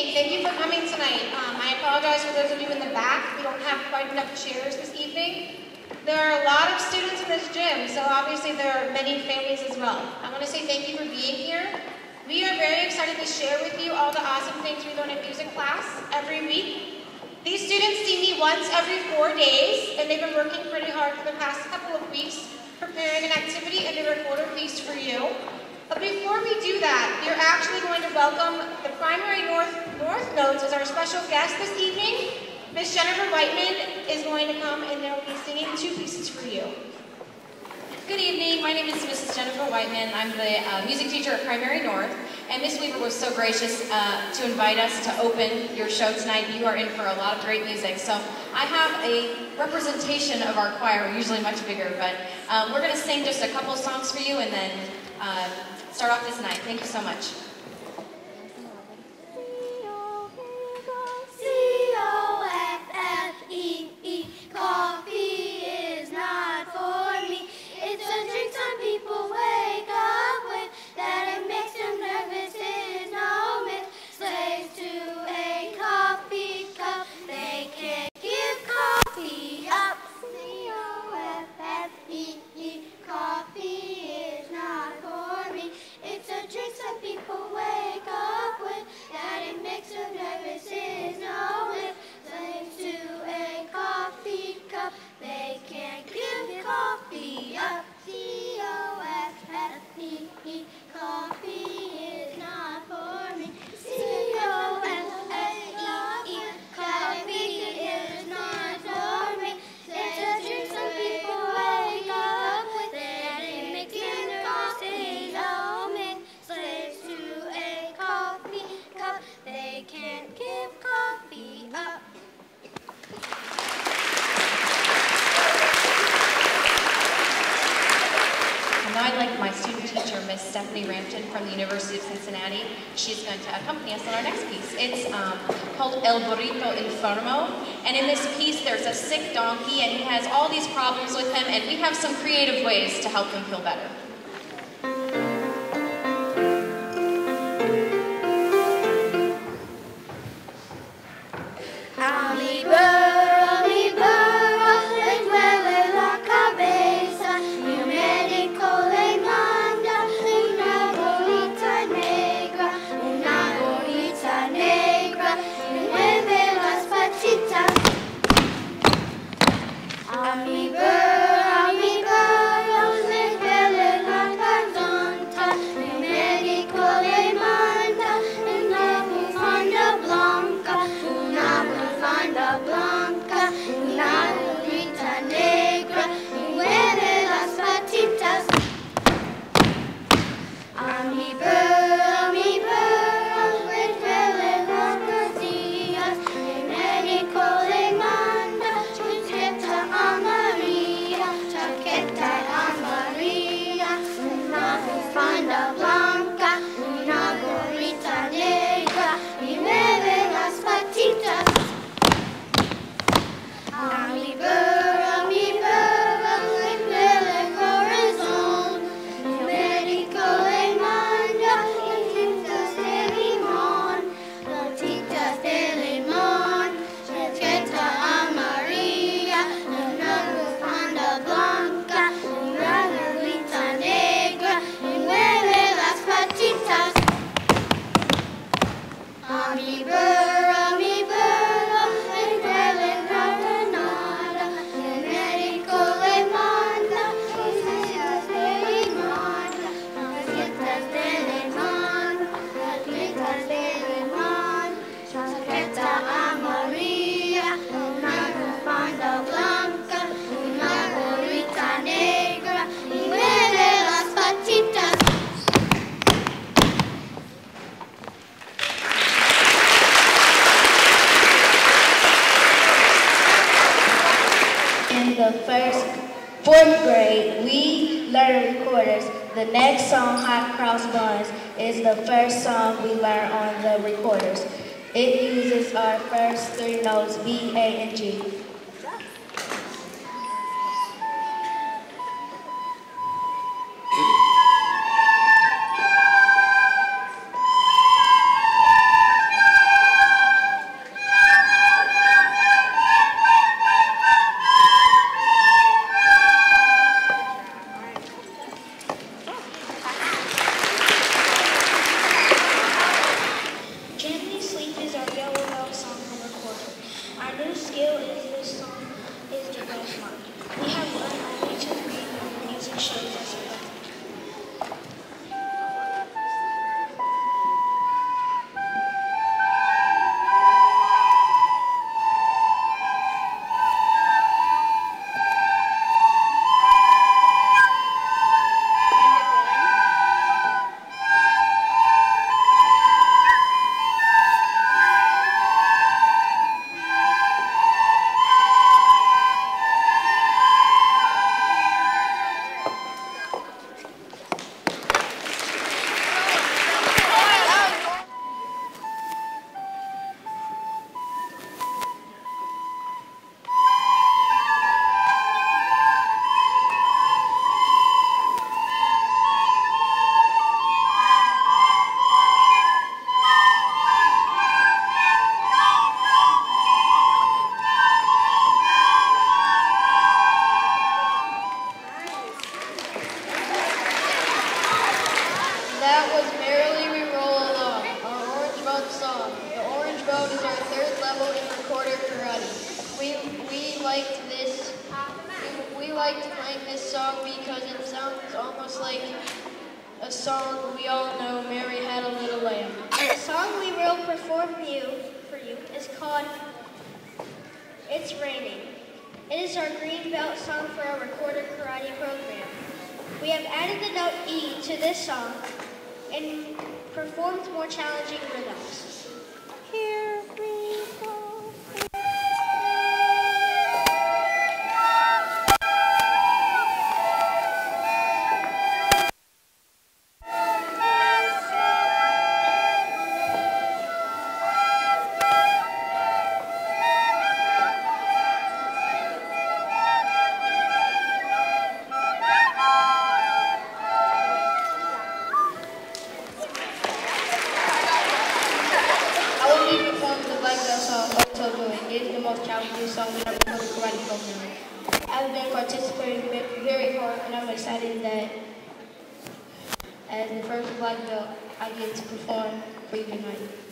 evening. Thank you for coming tonight. Um, I apologize for those of you in the back. We don't have quite enough chairs this evening. There are a lot of students in this gym, so obviously there are many families as well. I want to say thank you for being here. We are very excited to share with you all the awesome things we learn in music class every week. These students see me once every four days, and they've been working pretty hard for the past couple of weeks preparing an activity and a recorder piece for you. But before we do that, we are actually going to welcome the Primary North, North Notes is our special guest this evening. Miss Jennifer Whiteman is going to come and they'll be singing two pieces for you. Good evening, my name is Mrs. Jennifer Whiteman. I'm the uh, music teacher at Primary North, and Miss Weaver was so gracious uh, to invite us to open your show tonight. You are in for a lot of great music. So I have a representation of our choir, usually much bigger, but um, we're going to sing just a couple songs for you and then uh, start off this night. Thank you so much. El Burrito Enfermo, and in this piece there's a sick donkey and he has all these problems with him, and we have some creative ways to help him feel better. fourth grade, we learned recorders. The next song, Hot Cross Buns, is the first song we learned on the recorders. It uses our first three notes, B, A, and G. Christians. and performs more challenging rhythms. Here. audience perform Reunite.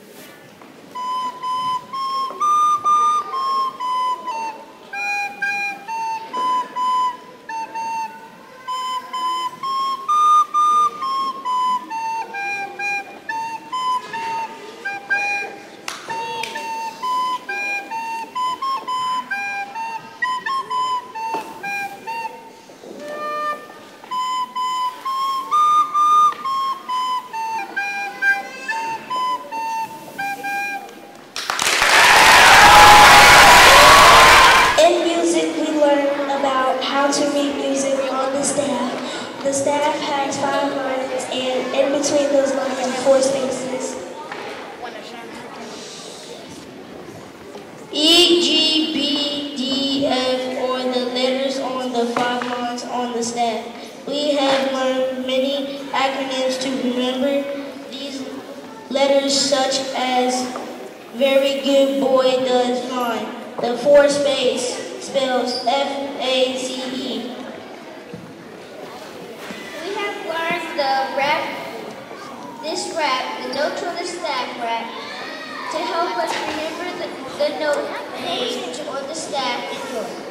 features such as Very Good Boy Does Mine. The four space spells F-A-C-E. We have learned the rap, this rap, the notes on the staff rap, to help us remember the, the note page or the staff and.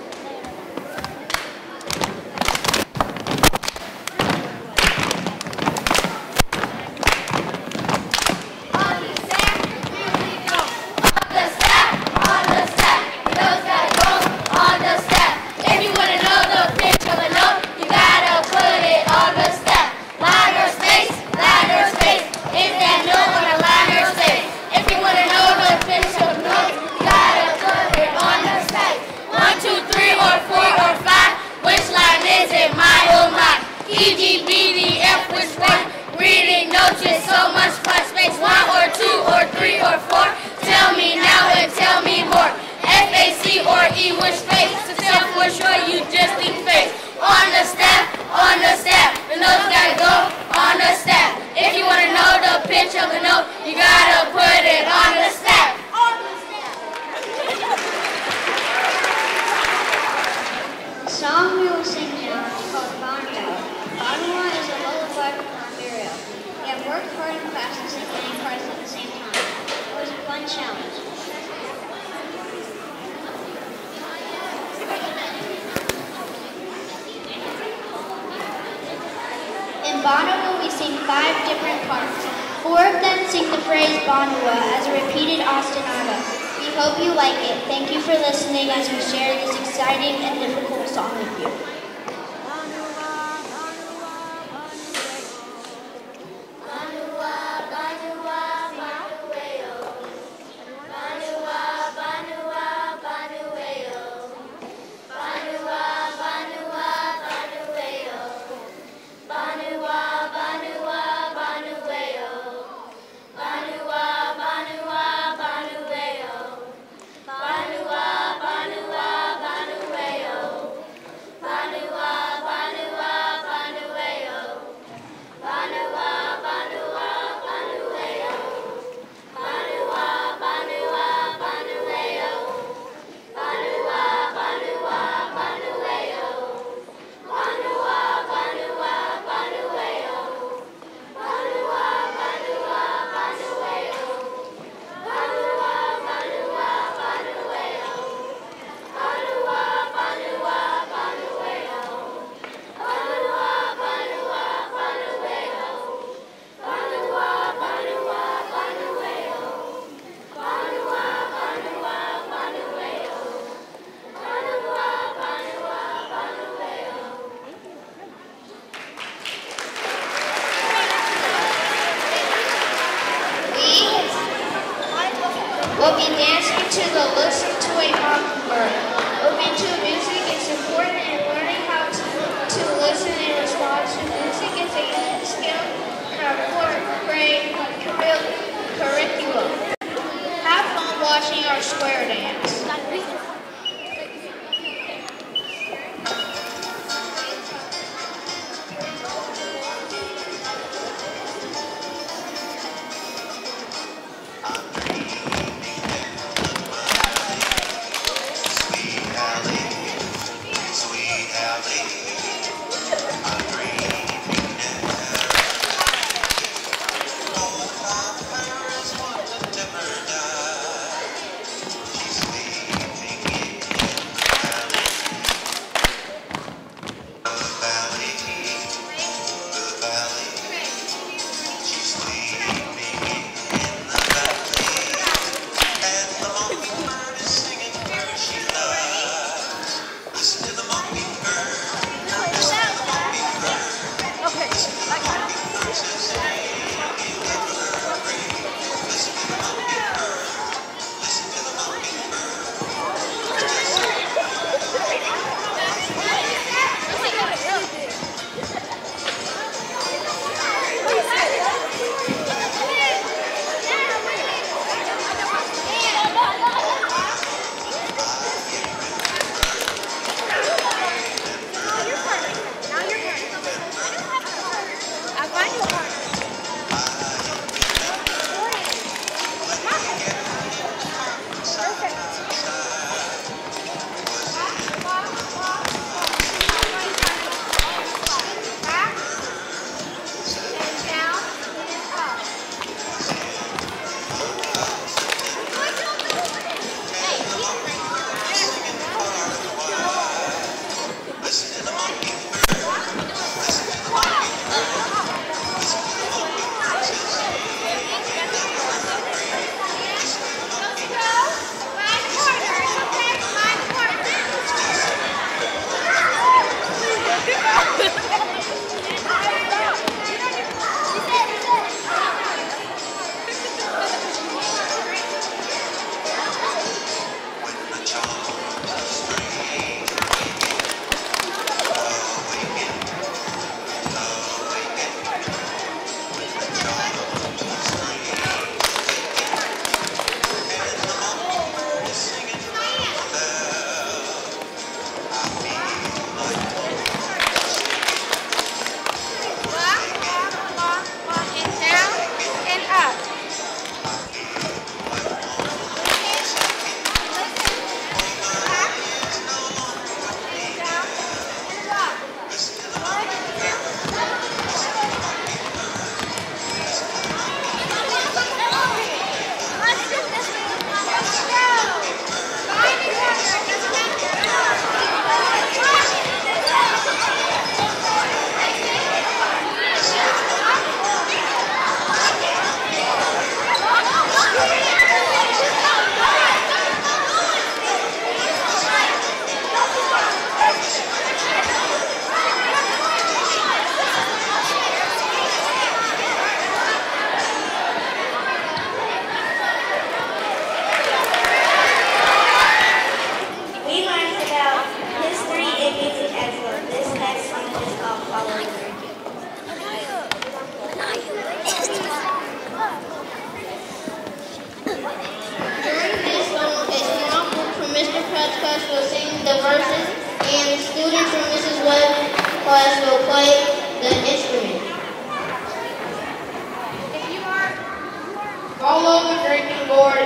Open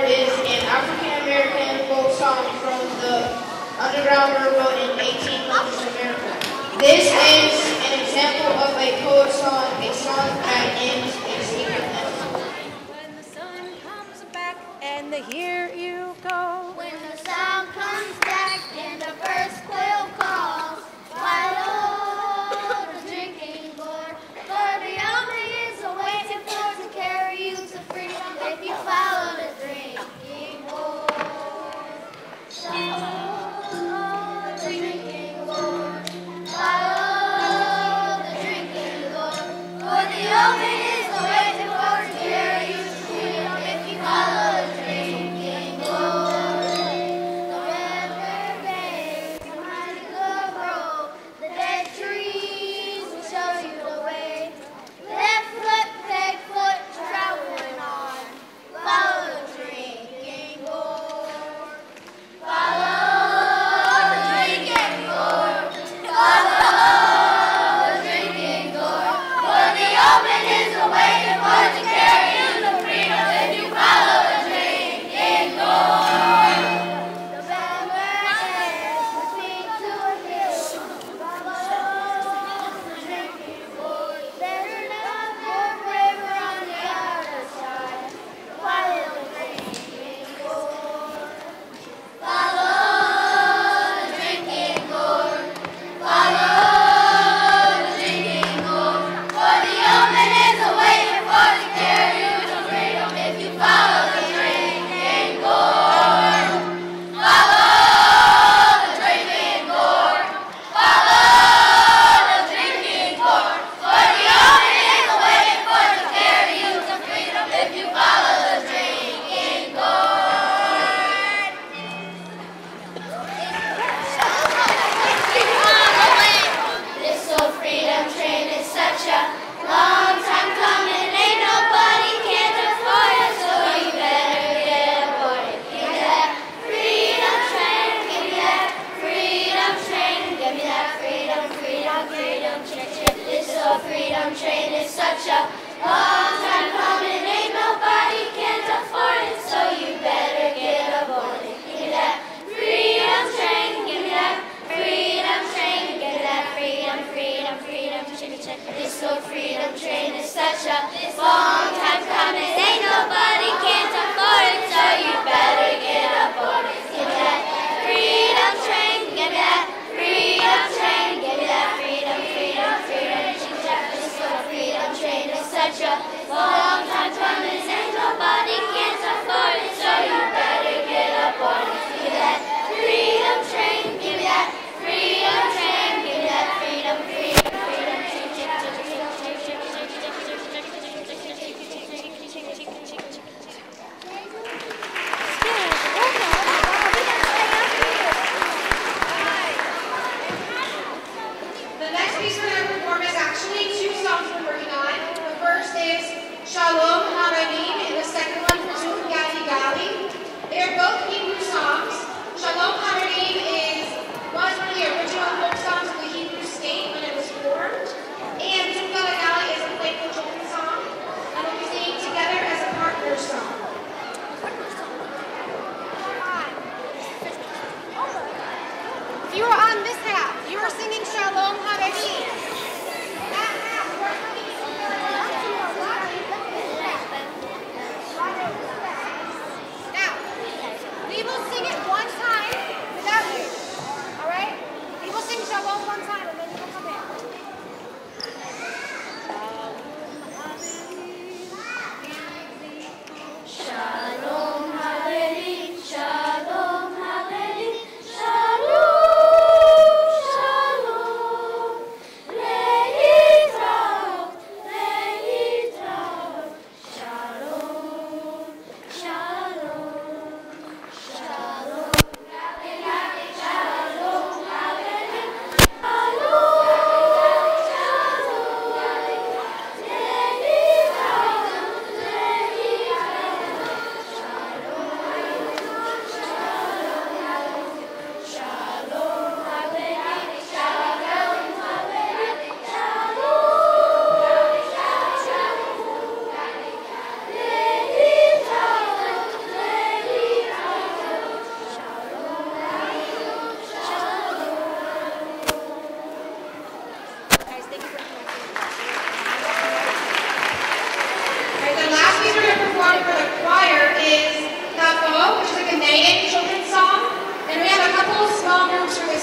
is an African-American folk song from the way to fortune, carry you to freedom if you follow the sun comes back and the drinking You are on this half. You are singing Shalom Chaverim.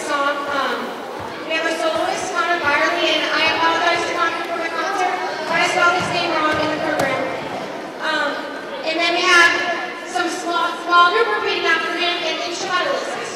song. Um, we have a soloist, Connor Byerly, and I apologize to Connor for the concert, but I spelled his name wrong in the program. Um, and then we have some small, small group repeating after him, and then Shadowless.